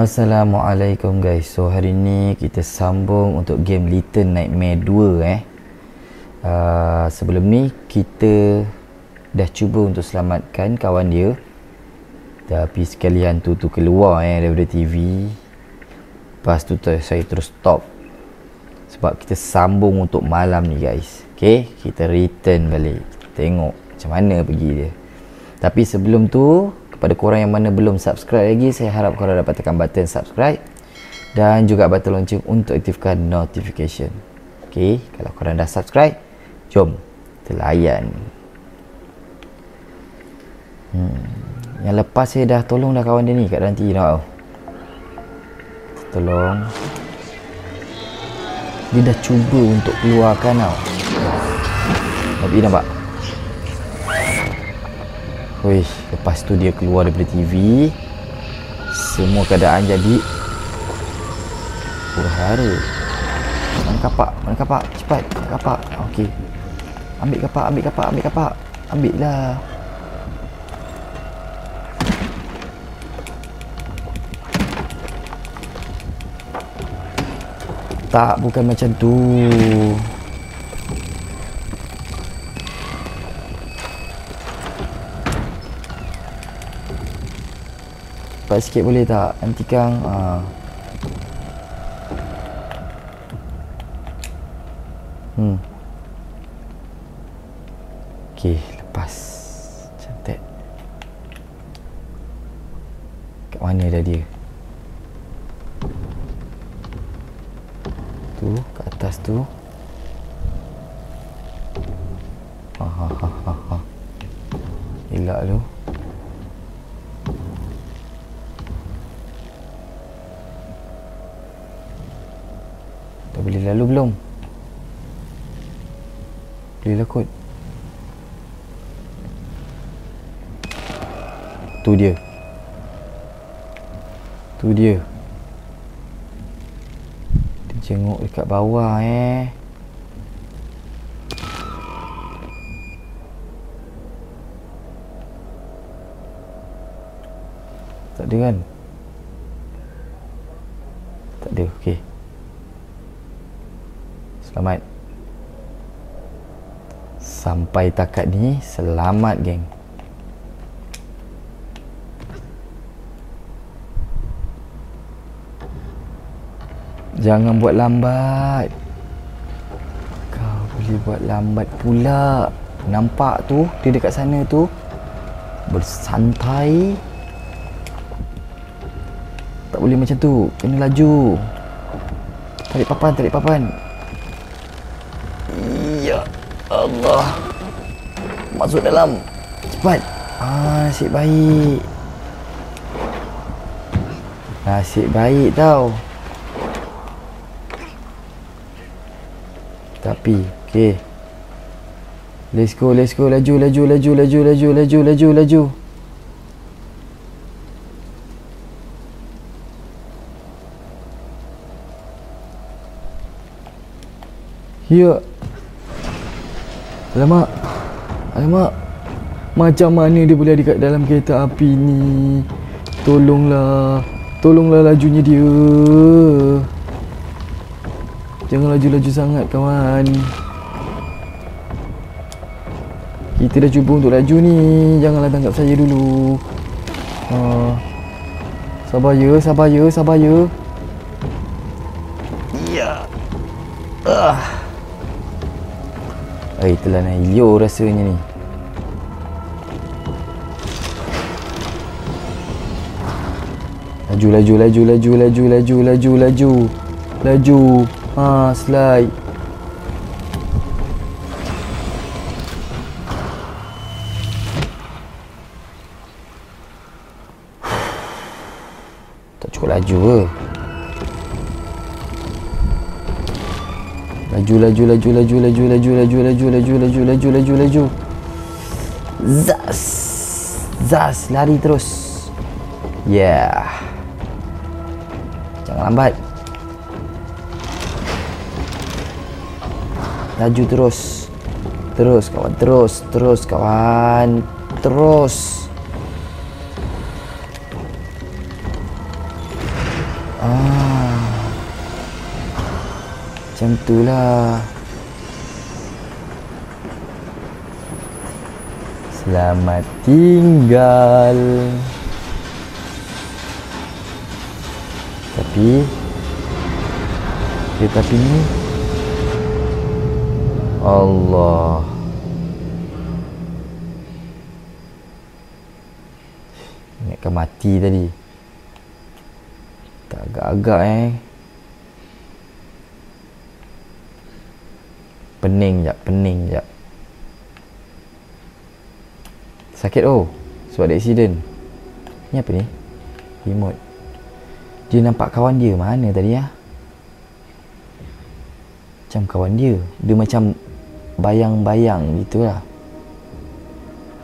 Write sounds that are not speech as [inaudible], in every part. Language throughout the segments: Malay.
Assalamualaikum guys. So hari ni kita sambung untuk game Little Nightmare 2 eh. Uh, Sebelum ni kita dah cuba untuk selamatkan kawan dia. Tapi sekalian tu tu keluar eh daripada TV Lepas tu saya terus stop. Sebab kita sambung untuk malam ni guys. Okay kita return balik. Tengok macam mana pergi dia. Tapi sebelum tu kepada korang yang mana belum subscribe lagi saya harap korang dapat tekan button subscribe dan juga button lonceng untuk aktifkan notification. Ok kalau korang dah subscribe jom kita layan. Hmm. yang lepas saya dah tolong dah kawan dia ni kat nanti tau tolong. Dia dah cuba untuk keluarkan tau. Tapi nampak Wih, lepas tu dia keluar daripada TV. Semua keadaan jadi huru-hara. Mana kapak? Mana kapak? Cepat, kapak. Okey. Ambil kapak, ambil kapak, ambil kapak. Ambil lah. Tak, bukan macam tu. Cepat sikit boleh tak? Nanti kang ha. hmm. Okey lepas. Cantik. Kat mana dah dia? Tu kat atas tu. Ha ha ha ha, ha. elak tu Dah boleh lalu belum? Boleh lah kot Tu dia. Tu dia. Dia jenguk dekat bawah eh. Tak ada kan? Tak ada, okey Selamat. Sampai takat ni Selamat geng. Jangan buat lambat. Kau boleh buat lambat pula. Nampak tu Dia dekat sana tu Bersantai. Tak boleh macam tu. Kena laju. Tarik papan Tarik papan Allah. Masuk dalam. Cepat. Ah, Nasib baik. Nasib baik tau. Tapi Okay Let's go, let's go, laju, laju, laju, laju, laju, laju, laju, laju. yeah Alamak. Alamak. Macam mana dia boleh ada kat dalam kereta api ni? Tolonglah. Tolonglah lajunya dia. Jangan laju-laju sangat kawan. Kita dah cuba untuk laju ni. Janganlah tangkap saya dulu. Ha. Sabar ya, sabar ya, sabar ya. Ya. Ah Eh, itulah nak iyo rasanya ni. Laju, laju, laju, laju, laju, laju, laju, laju. Laju. Ha, slide. Tak cukup laju ke? Laju laju laju laju laju laju laju laju laju laju laju laju laju Zas Zas lari terus Yeah Jangan lambat Laju terus Terus kawan terus Terus kawan Terus Ah. Macam tu lah. Selamat tinggal. Tapi Tetapi ni Allah Ingatkan mati tadi Tak agak-agak eh Pening jap, pening jap. Sakit oh. Sebab ada accident. Ni apa ni? Remote. Dia nampak kawan dia. Mana tadi ya? Macam kawan dia. Dia macam bayang-bayang gitu lah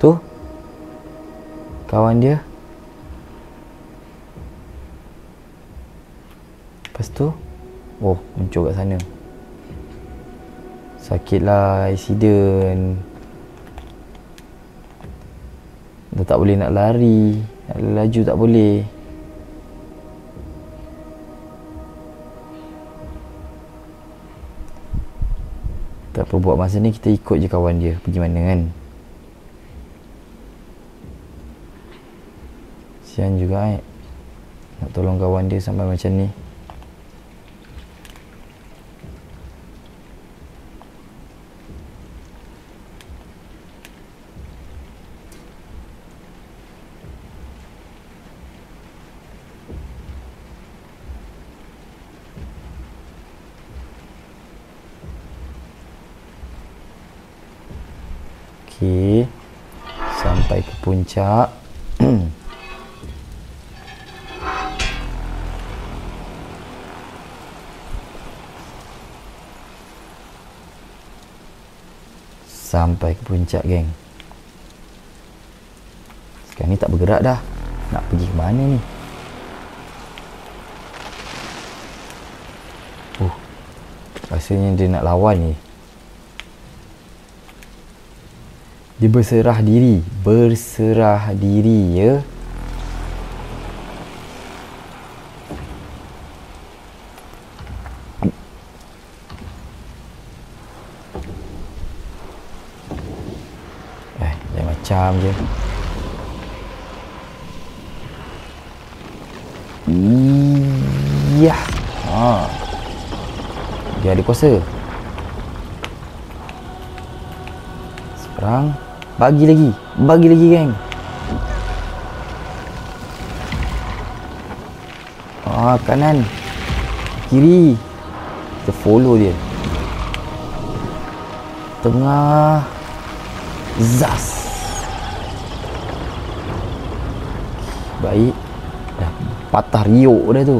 tu? Kawan dia? Lepas tu? Oh muncul kat sana sakit lah accident dah tak boleh nak lari nak laju tak boleh Tak apa buat masa ni kita ikut je kawan dia pergi mana kan. Sian juga eh. Nak tolong kawan dia sampai macam ni. Okey. Sampai ke puncak. [clears throat] Sampai ke puncak, geng. Sekarang ni tak bergerak dah. Nak pergi ke mana ni? Uh, rasanya dia nak lawan ni. Dia berserah diri. Berserah diri ya. Eh, dia macam je. Iya. Ha. Dia ada kuasa. Sekarang bagi lagi. Bagi lagi, geng. Ah, kanan. Kiri. Kita follow dia. Tengah. Zas. Baik. Dah patah riuk dah tu.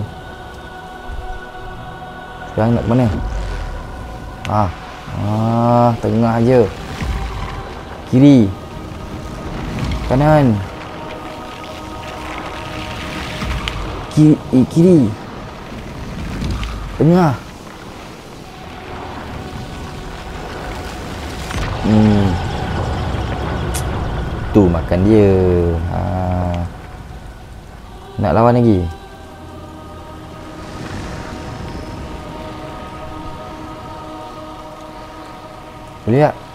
Sekarang nak ke mana? Ah. Ah, tengah je kiri. Kanan. Kiri eh, kiri. Tengah. Hmm. Tu makan dia. Ha. nak lawan lagi? Boleh tak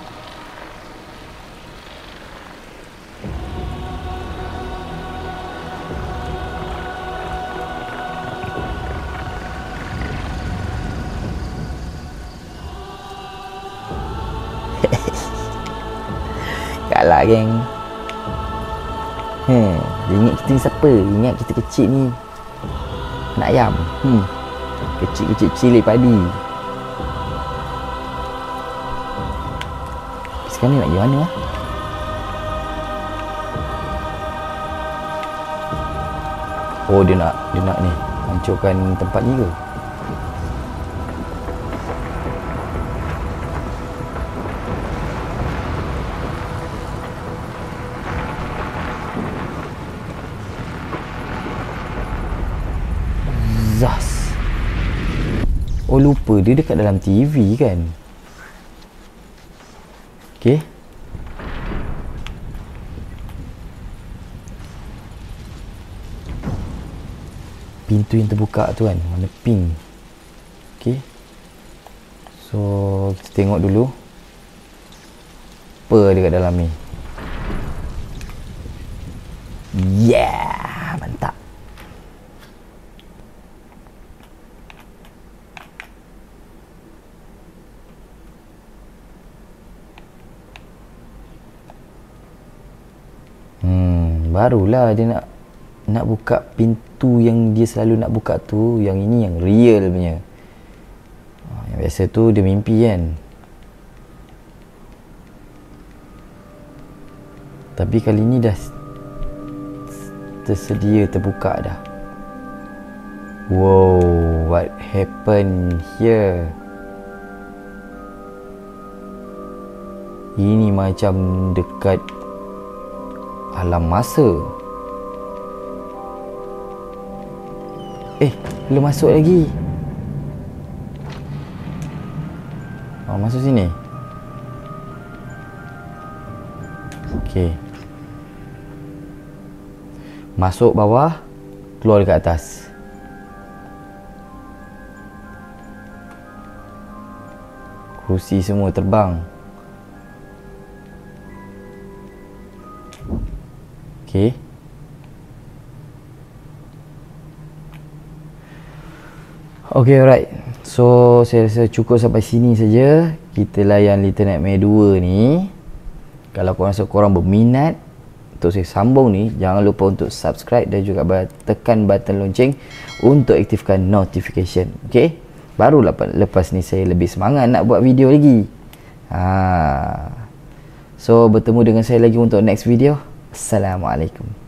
Geng Hmm, dia ingat kita ni siapa? Ingat kita kecil ni Nak ayam Hmm Kecil-kecil cili padi Sekarang ni nak pergi mana lah? Oh dia nak Dia nak ni Hancurkan tempat ni ke? Zas. Oh lupa. Dia dekat dalam TV kan. Okey. pintu yang terbuka tu kan? Warna pink. Ok so kita tengok dulu. Apa dekat dalam ni? Yeah! Mantap Hmm, barulah dia nak nak buka pintu yang dia selalu nak buka tu yang ini yang real punya. Ah, yang biasa tu dia mimpi kan? Tapi kali ni dah tersedia terbuka dah. Wow what happened here? Ini macam dekat alam masa Eh, belum masuk lagi. Oh, masuk sini. Okey. Masuk bawah, keluar dekat atas. Kerusi semua terbang. Okey. Okay alright. So saya rasa cukup sampai sini saja. Kita layan Little Nightmare 2 ni. Kalau korang rasa korang berminat Untuk saya sambung ni Jangan lupa untuk subscribe Dan juga tekan button lonceng Untuk aktifkan notification. Okay Baru lepas ni saya lebih semangat nak buat video lagi. Ha. So bertemu dengan saya lagi untuk next video Assalamualaikum